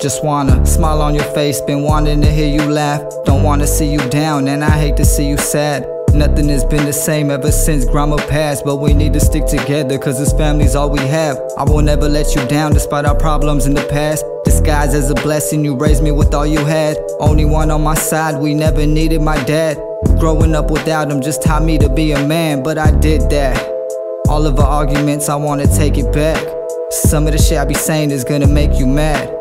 Just wanna smile on your face, been wanting to hear you laugh. Don't wanna see you down, and I hate to see you sad. Nothing has been the same ever since grandma passed, but we need to stick together, cause this family's all we have. I will never let you down despite our problems in the past. Disguised as a blessing, you raised me with all you had. Only one on my side, we never needed my dad. Growing up without him just taught me to be a man, but I did that. All of our arguments, I wanna take it back. Some of the shit I be saying is gonna make you mad.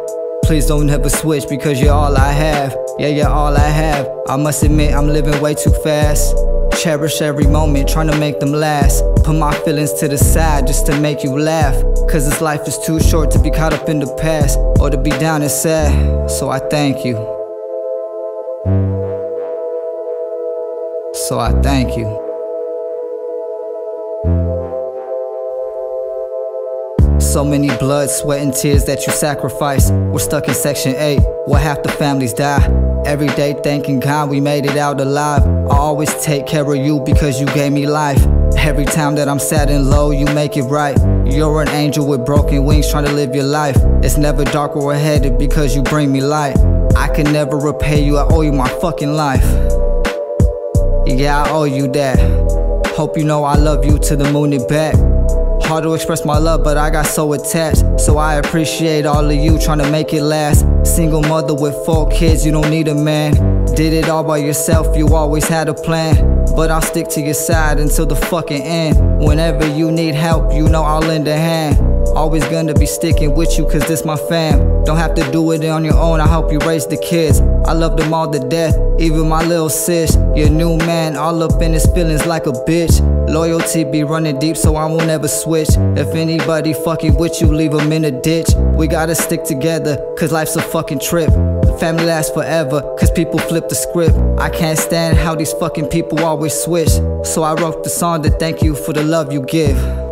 Please don't ever switch because you're all I have. Yeah, you're all I have. I must admit, I'm living way too fast. Cherish every moment, trying to make them last. Put my feelings to the side just to make you laugh. Cause this life is too short to be caught up in the past or to be down and sad. So I thank you. So I thank you. So many blood, sweat, and tears that you sacrificed. We're stuck in section 8, where half the families die. Every day thanking God we made it out alive. I always take care of you because you gave me life. Every time that I'm sad and low, you make it right. You're an angel with broken wings trying to live your life. It's never dark or headed because you bring me light. I can never repay you, I owe you my fucking life. Yeah, I owe you that. Hope you know I love you to the moon and back. Hard to express my love, but I got so attached. So I appreciate all of you trying to make it last. Single mother with four kids, you don't need a man. Did it all by yourself, you always had a plan. But I'll stick to your side until the fucking end. Whenever you need help, you know I'll lend a hand. Always gonna be sticking with you cause this my fam. Don't have to do it on your own, I help you raise the kids. I love them all to death, even my little sis. Your new man, all up in his feelings like a bitch. Loyalty be running deep so I won't ever switch. If anybody fucking with you, leave them in a ditch. We gotta stick together, cause life's a fucking trip family lasts forever, cause people flip the script. I can't stand how these fucking people always switch. So I wrote the song to thank you for the love you give